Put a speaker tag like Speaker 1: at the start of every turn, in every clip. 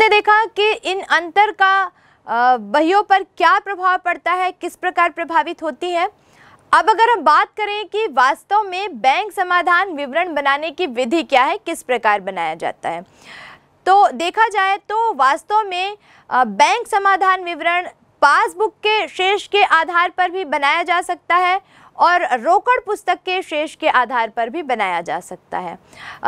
Speaker 1: हमने देखा कि इन अंतर का बहियों पर क्या प्रभाव पड़ता है, किस प्रकार प्रभावित होती है? अब अगर हम बात करें कि वास्तव में बैंक समाधान विवरण बनाने की विधि क्या है, किस प्रकार बनाया जाता है? तो देखा जाए तो वास्तव में बैंक समाधान विवरण पासबुक के शेष के आधार पर भी बनाया जा सकता है। और रोकड़ पुस्तक के शेष के आधार पर भी बनाया जा सकता है।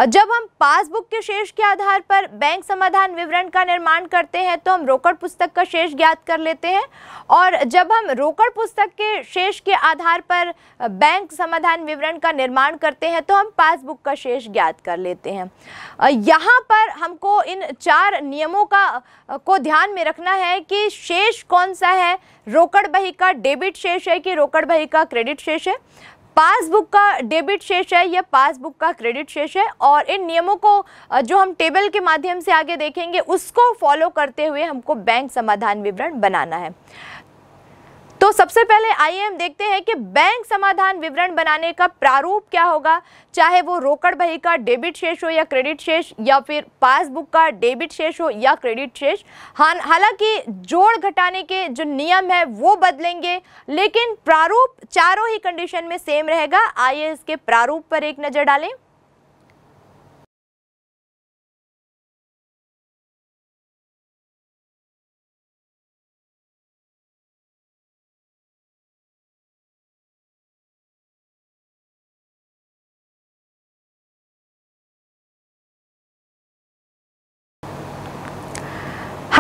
Speaker 1: जब हम पासबुक के शेष के आधार पर बैंक समाधान विवरण का निर्माण करते हैं तो हम रोकड़ पुस्तक का शेष ज्ञात कर लेते हैं और जब हम रोकड़ पुस्तक के शेष के आधार पर बैंक समाधान विवरण का निर्माण करते हैं तो हम पासबुक का शेष ज्ञात कर लेते हैं। यहाँ पर हमको इन चार नियमों का, को ध्यान में रखना है कि शेष कौन सा है? रोकड़ बही का डेबिट शेष है कि रोकड़ बही का क्रेडिट शेष है। पासबुक का डेबिट शेष है, या पासबुक का क्रेडिट शेष है, और इन नियमों को जो हम टेबल के माध्यम से आगे देखेंगे, उसको फॉलो करते हुए हमको बैंक समाधान विवरण बनाना है। तो सबसे पहले आइए हम देखते हैं कि बैंक समाधान विवरण बनाने का प्रारूप क्या होगा। चाहे वो रोकड़ बही का डेबिट शेष हो या क्रेडिट शेष, या फिर पासबुक का डेबिट शेष हो या क्रेडिट शेष हालाँकि जोड़ घटाने के जो नियम है वो बदलेंगे, लेकिन प्रारूप चारों ही कंडीशन में सेम रहेगा। आइए इसके प्रारूप पर एक नज़र डालें।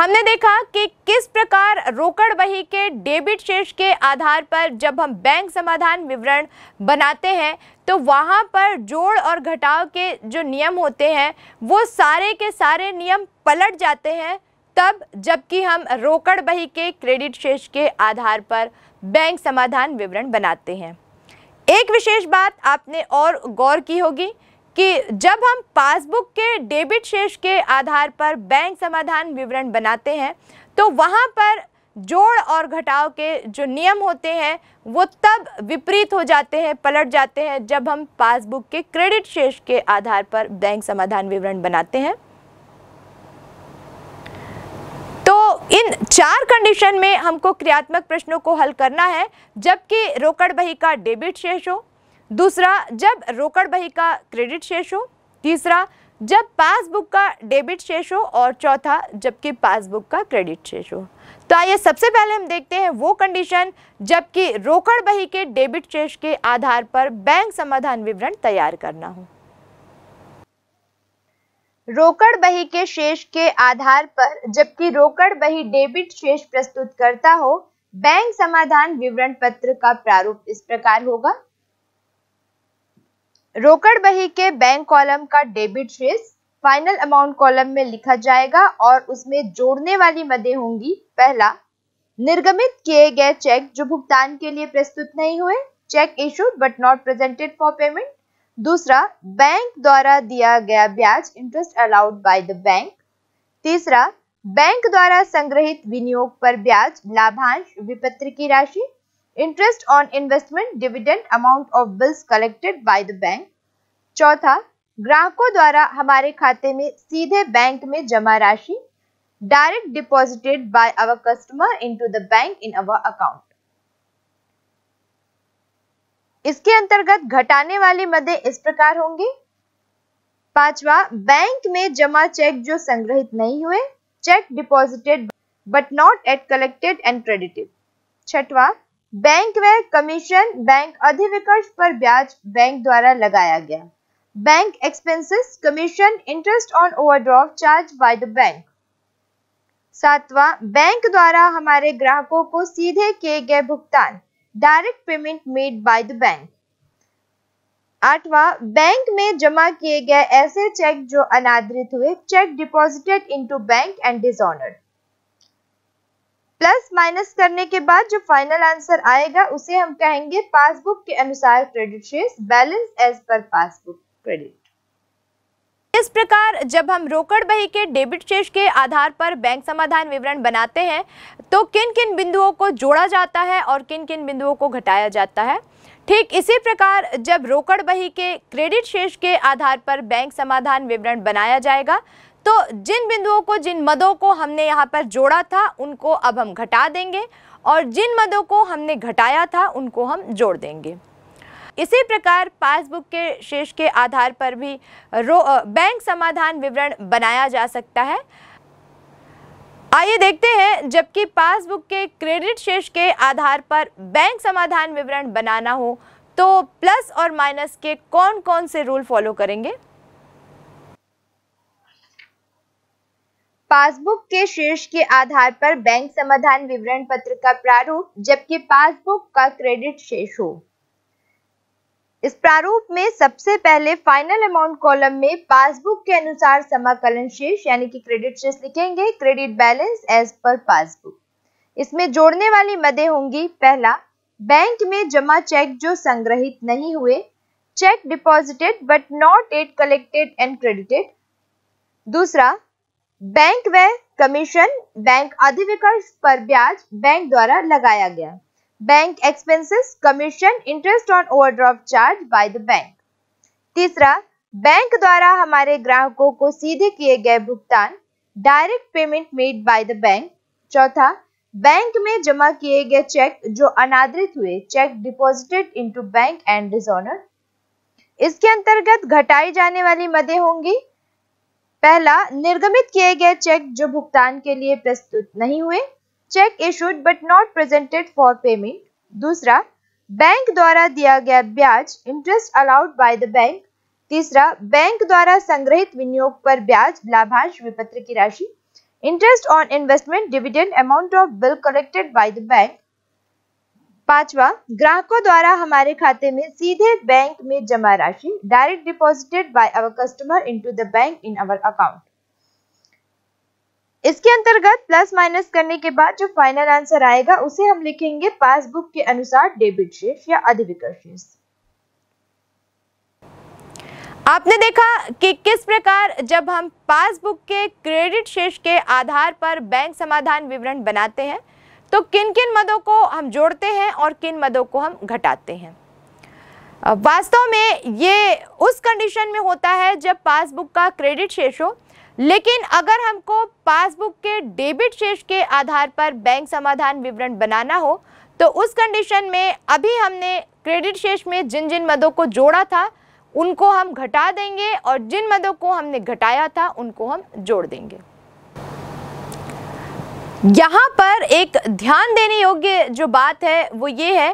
Speaker 1: हमने देखा कि किस प्रकार रोकड़ बही के डेबिट शेष के आधार पर जब हम बैंक समाधान विवरण बनाते हैं तो वहाँ पर जोड़ और घटाव के जो नियम होते हैं, वो सारे के सारे नियम पलट जाते हैं, तब जबकि हम रोकड़ बही के क्रेडिट शेष के आधार पर बैंक समाधान विवरण बनाते हैं। एक विशेष बात आपने और गौर की होगी कि जब हम पासबुक के डेबिट शेष के आधार पर बैंक समाधान विवरण बनाते हैं तो वहाँ पर जोड़ और घटाव के जो नियम होते हैं, वो तब विपरीत हो जाते हैं, पलट जाते हैं, जब हम पासबुक के क्रेडिट शेष के आधार पर बैंक समाधान विवरण बनाते हैं। तो इन चार कंडीशन में हमको क्रियात्मक प्रश्नों को हल करना है, जबकि रोकड़ बही का डेबिट शेष हो दूसरा, जब रोकड़ बही का क्रेडिट शेष हो। तीसरा, जब पासबुक का डेबिट शेष हो। और चौथा, जबकि पासबुक का क्रेडिट शेष हो। तो आइए सबसे पहले हम देखते हैं वो कंडीशन, जबकि रोकड़ बही के डेबिट शेष के आधार पर बैंक समाधान विवरण तैयार करना हो। रोकड़ बही के शेष के आधार पर, जबकि रोकड़ बही डेबिट शेष प्रस्तुत करता हो, बैंक समाधान विवरण पत्र का प्रारूप इस प्रकार होगा। रोकड़ बही के बैंक कॉलम का डेबिट शेष फाइनल अमाउंट कॉलम में लिखा जाएगा और उसमें जोड़ने वाली मदें होंगी। पहला, निर्गमित किए गए चेक जो भुगतान के लिए प्रस्तुत नहीं हुए, cheque issued but not presented for payment. दूसरा, बैंक द्वारा दिया गया ब्याज interest allowed by the bank. तीसरा, बैंक द्वारा संग्रहित विनियोग पर ब्याज, लाभांश, विपत्र की राशि। Interest on investment dividend amount of bills collected by the bank चौथा, ग्राहकों द्वारा हमारे खाते में सीधे बैंक में जमा राशि direct deposited by our customer into the bank in our account इसके अंतर्गत घटाने वाली मदे इस प्रकार होंगी। पांचवा, बैंक में जमा चेक जो संग्रहित नहीं हुए cheque deposited but not yet collected and credited छठवा बैंक व्यय कमीशन बैंक अधिविकर्ष पर ब्याज बैंक द्वारा लगाया गया। Bank expenses commission interest on overdraft charged by the bank सातवां, बैंक द्वारा हमारे ग्राहकों को सीधे किए गए भुगतान direct payment made by the bank आठवां, बैंक में जमा किए गए ऐसे चेक जो अनादृत हुए cheque deposited into bank and dishonoured plus minus करने के बाद जो फाइनल आंसर आएगा, उसे हम कहेंगे पासबुक के अनुसार क्रेडिट शेष balance as per passbook credit इस प्रकार जब हम रोकड़ बही के डेबिट शेष के आधार पर बैंक समाधान विवरण बनाते हैं तो किन किन बिंदुओं को जोड़ा जाता है और किन किन बिंदुओं को घटाया जाता है? ठीक इसी प्रकार जब रोकड़ बही के क्रेडिट शेष के आधार पर बैंक समाधान विवरण बनाया जाएगा तो जिन बिंदुओं को, जिन मदों को हमने यहाँ पर जोड़ा था, उनको अब हम घटा देंगे और जिन मदों को हमने घटाया था, उनको हम जोड़ देंगे। इसी प्रकार पासबुक के शेष के आधार पर भी रो बैंक समाधान विवरण बनाया जा सकता है। आइए देखते हैं, जबकि पासबुक के क्रेडिट शेष के आधार पर बैंक समाधान विवरण बनाना हो तो प्लस और माइनस के कौन कौन से रूल फॉलो करेंगे?
Speaker 2: पासबुक के शेष के आधार पर बैंक समाधान विवरण पत्र का प्रारूप, जबकि पासबुक का क्रेडिट शेष हो। इस प्रारूप में सबसे पहले फाइनल अमाउंट कॉलम में पासबुक के अनुसार समाकलन शेष, यानी कि क्रेडिट शेष लिखेंगे credit balance as per passbook. इसमें जोड़ने वाली मदें होंगी, पहला, बैंक में जमा चेक जो संग्रहित नहीं हुए, cheque deposited but not yet collected and credited दूसरा बैंक व कमीशन, बैंक अधिविकर्ष पर ब्याज बैंक द्वारा लगाया गया। Bank expenses commission interest on overdraft charged by the bank तीसरा, बैंक द्वारा हमारे ग्राहकों को सीधे किए गए भुगतान direct payment made by the bank चौथा, बैंक में जमा किए गए चेक जो अनादृत हुए cheque deposited into bank and dishonour इसके अंतर्गत घटाई जाने वाली मदें होंगी। पहला, निर्गमित किए गए चेक जो भुगतान के लिए प्रस्तुत नहीं हुए। Cheque issued but not presented for payment दूसरा, बैंक द्वारा दिया गया ब्याज interest allowed by the bank तीसरा, बैंक द्वारा संग्रहित विनियोग पर ब्याज, लाभांश, विपत्र की राशि. Interest on investment dividend amount of bill collected by the bank पांचवा, ग्राहकों द्वारा हमारे खाते में सीधे बैंक में जमा राशि direct deposited by our customer into the bank in our account इसके अंतर्गत प्लस माइनस करने के बाद जो फाइनल आंसर आएगा, उसे हम लिखेंगे पासबुक के अनुसार डेबिट शेष या अधिविकर शेष।
Speaker 1: आपने देखा कि किस प्रकार जब हम पासबुक के क्रेडिट शेष के आधार पर बैंक समाधान विवरण बनाते हैं तो किन किन मदों को हम जोड़ते हैं और किन मदों को हम घटाते हैं? वास्तव में ये उस कंडीशन में होता है जब पासबुक का क्रेडिट शेष हो, लेकिन अगर हमको पासबुक के डेबिट शेष के आधार पर बैंक समाधान विवरण बनाना हो तो उस कंडीशन में अभी हमने क्रेडिट शेष में जिन जिन मदों को जोड़ा था, उनको हम घटा देंगे और जिन मदों को हमने घटाया था, उनको हम जोड़ देंगे। यहाँ पर एक ध्यान देने योग्य जो बात है, वो ये है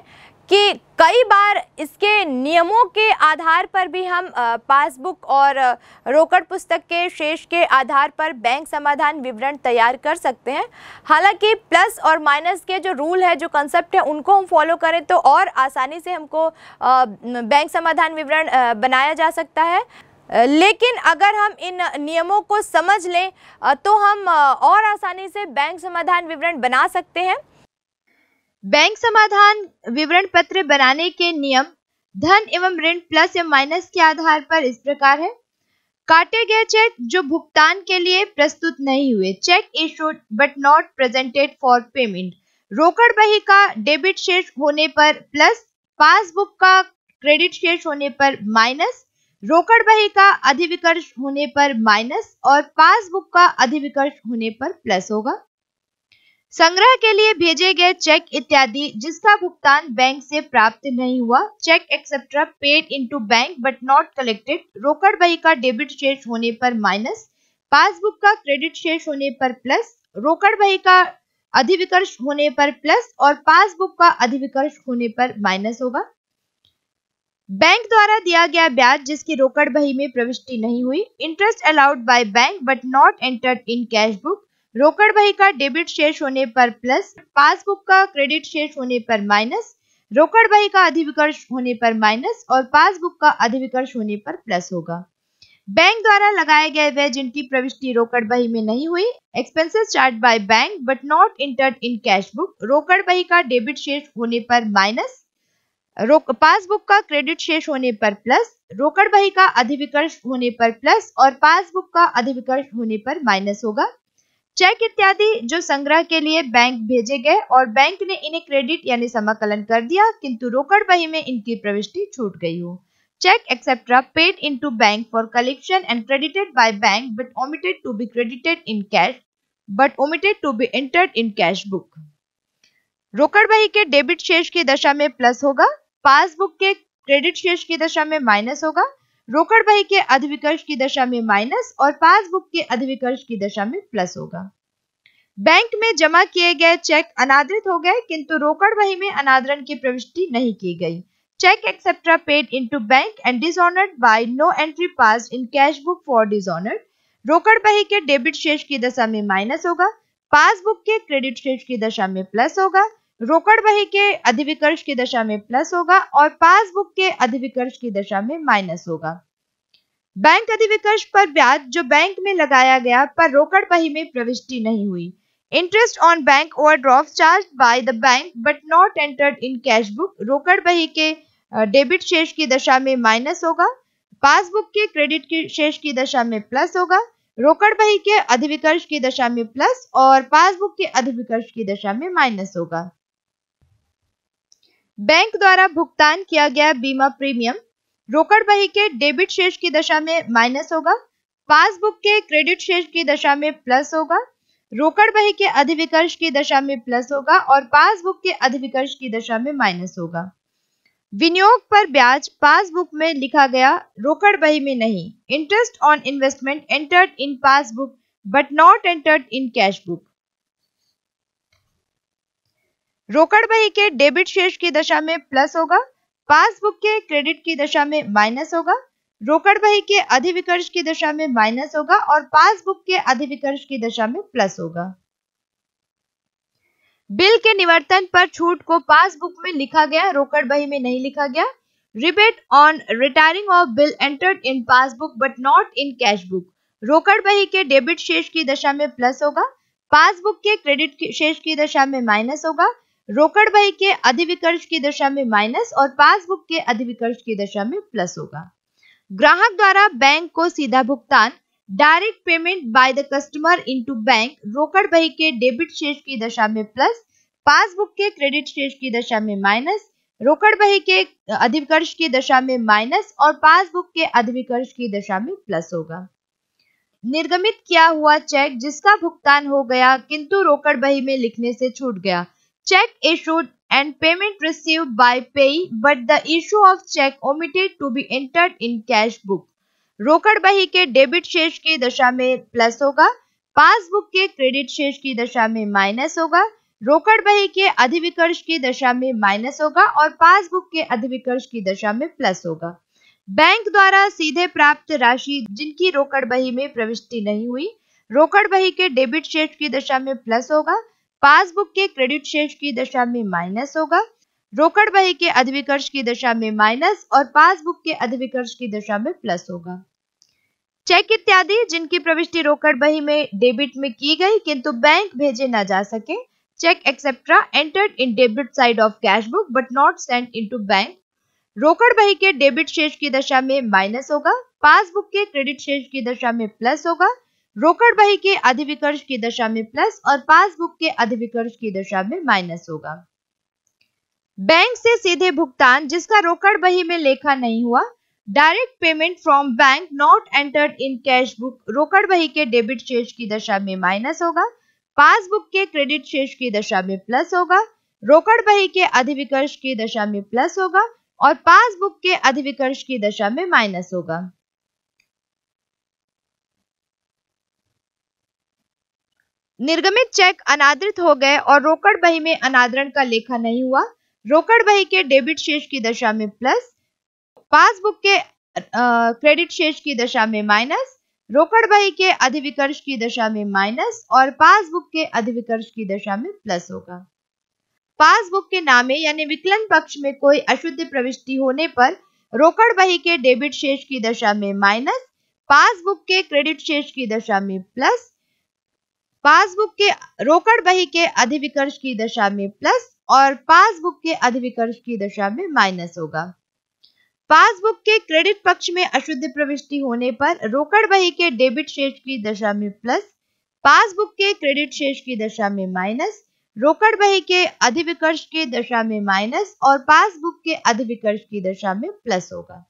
Speaker 1: कि कई बार इसके नियमों के आधार पर भी हम पासबुक और रोकड़ पुस्तक के शेष के आधार पर बैंक समाधान विवरण तैयार कर सकते हैं। हालाँकि प्लस और माइनस के जो रूल है, जो कंसेप्ट है, उनको हम फॉलो करें तो और आसानी से हमको बैंक समाधान विवरण बनाया जा सकता है। लेकिन अगर हम इन नियमों को समझ लें तो हम और आसानी से बैंक समाधान विवरण बना सकते हैं।
Speaker 2: बैंक समाधान विवरण पत्र बनाने के नियम धन एवं ऋण प्लस या माइनस के आधार पर इस प्रकार है। काटे गए चेक जो भुगतान के लिए प्रस्तुत नहीं हुए, cheque issued but not presented for payment. रोकड़ बही का डेबिट शेष होने पर प्लस, पासबुक का क्रेडिट शेष होने पर माइनस रोकड़ बही का अधिविकर्ष होने पर माइनस और पासबुक का अधिविकर्ष होने पर प्लस होगा। संग्रह के लिए भेजे गए चेक इत्यादि जिसका भुगतान बैंक से प्राप्त नहीं हुआ, cheque etcetera paid into bank but not collected रोकड़ बही का डेबिट शेष होने पर माइनस, पासबुक का क्रेडिट शेष होने पर प्लस, रोकड़ बही का अधिविकर्ष होने पर प्लस और पासबुक का अधिविकर्ष होने पर माइनस होगा। बैंक द्वारा दिया गया ब्याज जिसकी रोकड़ बही में प्रविष्टि नहीं हुई interest allowed by bank but not entered in cash book रोकड़ बही का डेबिट शेष होने पर प्लस पासबुक का क्रेडिट शेष होने पर माइनस रोकड़ बही का अधिविकर्ष होने पर माइनस और पासबुक का अधिविकर्ष होने पर प्लस होगा। बैंक द्वारा लगाए गए व्यय जिनकी प्रविष्टि रोकड़ बही में नहीं हुई expenses charged by bank but not entered in cash book रोकड़ बही का डेबिट शेष होने पर माइनस पासबुक का क्रेडिट शेष होने पर प्लस, रोकड़ बही का अधिविकर्ष होने पर प्लस और पासबुक का अधिविकर्ष होने पर माइनस होगा। चेक इत्यादि जो संग्रह के लिए बैंक भेजे गए और बैंक ने इन्हें क्रेडिट यानी समाकलन कर दिया, किंतु रोकड़ बही में इनकी प्रविष्टि छूट गई हो। Cheque check etc paid into bank for collection and credited by bank but omitted to be credited in cash but omitted to be entered in cash book रोकड़ बही के डेबिट शेष की दशा में प्लस होगा पासबुक के क्रेडिट शेष की दशा में माइनस होगा, रोकड़ बही के अधिविकर्ष की दशा में माइनस और पासबुक के अधिविकर्ष की दशा में प्लस होगा। बैंक में जमा किए गए चेक अनादृत हो गए, किंतु रोकड़ बही में अनादरण की प्रविष्टि नहीं की गई। check etc paid into bank and dishonored by no entry passed in cash book for dishonored रोकड़ बही के डेबिट शेष की दशा में माइनस होगा, पासबुक के क्रेडिट शेष की दशा में प्लस होगा रोकड़ बही के अधिविकर्ष की दशा में प्लस होगा और पासबुक के अधिविकर्ष की दशा में माइनस होगा। बैंक अधिविकर्ष पर ब्याज जो बैंक में लगाया गया, पर रोकड़ बही में प्रविष्टि नहीं हुई। Interest on bank overdraft charged by the bank but not entered in cash book रोकड़ बही के डेबिट शेष की दशा में माइनस होगा। पासबुक के क्रेडिट की शेष की दशा में प्लस होगा। रोकड़ बही के अधिविकर्ष की दशा में प्लस और पासबुक के अधिविकर्ष की दशा में माइनस होगा। बैंक द्वारा भुगतान किया गया बीमा प्रीमियम रोकड़ बही के डेबिट शेष की दशा में माइनस होगा, पासबुक के क्रेडिट शेष की दशा में प्लस होगा, रोकड़ बही के अधिविकर्ष की दशा में प्लस होगा और पासबुक के अधिविकर्ष की दशा में माइनस होगा। विनियोग पर ब्याज पासबुक में लिखा गया, रोकड़ बही में नहीं interest on investment entered in passbook but not entered in cash book रोकड़ बही के डेबिट शेष की दशा में प्लस होगा, पासबुक के क्रेडिट की दशा में माइनस होगा, रोकड़ बही के अधिविकर्ष की दशा में माइनस होगा और पासबुक के अधिविकर्ष की दशा में प्लस होगा। बिल के निवर्तन पर छूट को पासबुक में लिखा गया, रोकड़ बही में नहीं लिखा गया। Rebate on retiring of bill entered in passbook but not in cash book, रोकड़ बही के डेबिट शेष की दशा में प्लस होगा, पासबुक के क्रेडिट शेष की दशा में माइनस होगा रोकड़ बही के अधिविकर्ष की दशा में माइनस और पासबुक के अधिविकर्ष की दशा में प्लस होगा। ग्राहक द्वारा बैंक को सीधा भुगतान, direct payment by the customer into bank रोकड़ बही के डेबिट शेष की दशा में प्लस, पासबुक के क्रेडिट शेष की दशा में माइनस रोकड़ बही के अधिविकर्ष की दशा में माइनस और पासबुक के अधिविकर्ष की दशा में प्लस होगा। निर्गमित किया हुआ चेक जिसका भुगतान हो गया, किंतु रोकड़ बही में लिखने से छूट गया। Cheque issued and payment received by payee but the issue of cheque omitted to be entered in cash book रोकड़ बही के डेबिट शेष की दशा में प्लस होगा। पासबुक के क्रेडिट शेष की दशा में माइनस होगा। रोकड़ बही के अधिविकर्ष की दशा में माइनस होगा और पासबुक के अधिविकर्ष की दशा में प्लस होगा। बैंक द्वारा सीधे प्राप्त राशि जिनकी रोकड़ बही में प्रविष्टि नहीं हुई, रोकड़ बही के डेबिट शेष की दशा में प्लस होगा। पासबुक के क्रेडिट शेष की दशा में माइनस होगा, रोकड़ बही के अधिविकर्ष की दशा में माइनस और पासबुक के अधिविकर्ष की दशा में प्लस होगा। चेक इत्यादि जिनकी प्रविष्टि रोकड़ बही में डेबिट में की गई, किंतु बैंक भेजे ना जा सके, cheque etcetera entered in debit side of cash book but not sent into bank रोकड़ बही के डेबिट शेष की दशा में माइनस होगा, पासबुक के क्रेडिट शेष की दशा में प्लस होगा रोकड़ बही के अधिविकर्ष की दशा में प्लस और पासबुक के अधिविकर्ष की दशा में माइनस होगा। बैंक से सीधे भुगतान, जिसका रोकड़ बही में लेखा नहीं हुआ, direct payment from bank not entered in cash book, रोकड़ बही के डेबिट शेष की दशा में माइनस होगा, पासबुक के क्रेडिट शेष की दशा में प्लस होगा, रोकड़ बही के अधिविकर्ष की दशा में प्लस होगा और पासबुक के अधिविकर्ष की दशा में माइनस होगा। निर्गमित चेक अनादृत हो गए और रोकड़ बही में अनादरण का लेखा नहीं हुआ। रोकड़ बही के डेबिट शेष की दशा में प्लस, पासबुक के क्रेडिट शेष की दशा में माइनस, रोकड़ बही के अधिविकर्ष की दशा में माइनस और पासबुक के अधिविकर्ष की दशा में प्लस होगा। पासबुक के नामे यानी विकलन पक्ष में कोई अशुद्ध प्रविष्टि होने पर रोकड़ बही के डेबिट शेष की दशा में माइनस, पासबुक के क्रेडिट शेष की दशा में प्लस पासबुक के रोकड़ बही के अधिविकर्ष की दशा में प्लस और पासबुक के अधिविकर्ष की दशा में माइनस होगा। पासबुक के क्रेडिट पक्ष में अशुद्ध प्रविष्टि होने पर रोकड़ बही के डेबिट शेष की दशा में प्लस, पासबुक के क्रेडिट शेष की दशा में माइनस, रोकड़ बही के अधिविकर्ष की दशा में माइनस और पासबुक के अधिविकर्ष की दशा में प्लस होगा।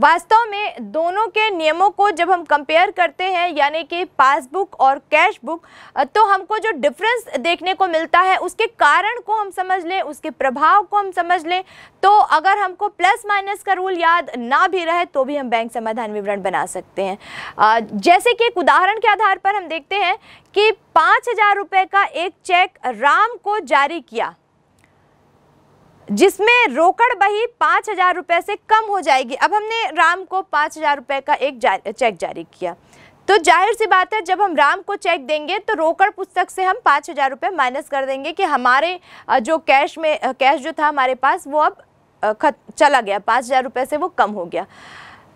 Speaker 1: वास्तव में दोनों के नियमों को जब हम कंपेयर करते हैं, यानी कि पासबुक और कैश बुक तो हमको जो डिफरेंस देखने को मिलता है, उसके कारण को हम समझ लें, उसके प्रभाव को हम समझ लें तो अगर हमको प्लस माइनस का रूल याद ना भी रहे तो भी हम बैंक समाधान विवरण बना सकते हैं। जैसे कि एक उदाहरण के आधार पर हम देखते हैं कि पाँच हज़ार रुपये का एक चेक राम को जारी किया। जिसमें रोकड़ बही पाँच हज़ार रुपये से कम हो जाएगी। अब हमने राम को पाँच हज़ार रुपये का एक जा, चेक जारी किया। तो ज़ाहिर सी बात है जब हम राम को चेक देंगे तो रोकड़ पुस्तक से हम पाँच हज़ार रुपये माइनस कर देंगे कि हमारे जो कैश में कैश जो था हमारे पास वो अब खत चला गया। पाँच हज़ार रुपये से वो कम हो गया।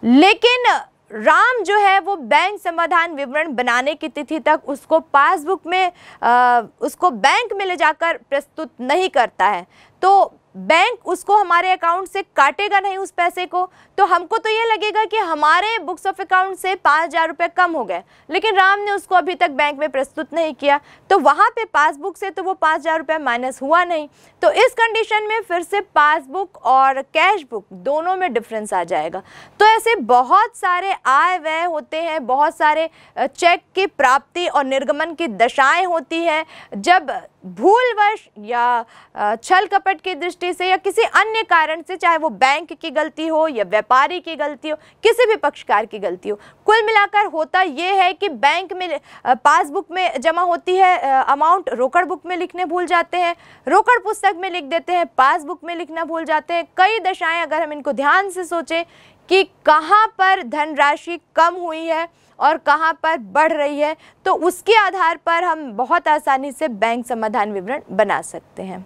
Speaker 1: लेकिन राम जो है वो बैंक समाधान विवरण बनाने की तिथि तक उसको पासबुक में आ, उसको बैंक में ले जाकर प्रस्तुत नहीं करता है। तो बैंक उसको हमारे अकाउंट से काटेगा नहीं उस पैसे को। तो हमको तो ये लगेगा कि हमारे बुक्स ऑफ़ अकाउंट से पाँच हज़ार रुपये कम हो गए। लेकिन राम ने उसको अभी तक बैंक में प्रस्तुत नहीं किया। तो वहाँ पे पासबुक से तो वो पाँच हज़ार रुपये माइनस हुआ नहीं। तो इस कंडीशन में फिर से पासबुक और कैश बुक दोनों में डिफरेंस आ जाएगा। तो ऐसे बहुत सारे आय व्यय होते हैं, बहुत सारे चेक की प्राप्ति और निर्गमन की दशाएँ होती हैं। जब भूलवश या छल कपट की दृष्टि से या किसी अन्य कारण से, चाहे वो बैंक की गलती हो या व्यापारी की गलती हो, किसी भी पक्षकार की गलती हो, कुल मिलाकर होता ये है कि बैंक में पासबुक में जमा होती है अमाउंट रोकड़ बुक में लिखने भूल जाते हैं, रोकड़ पुस्तक में लिख देते हैं, पासबुक में लिखना भूल जाते हैं। कई दशाएँ अगर हम इनको ध्यान से सोचें कि कहाँ पर धनराशि कम हुई है और कहाँ पर बढ़ रही है तो उसके आधार पर हम बहुत आसानी से बैंक समाधान विवरण बना सकते हैं।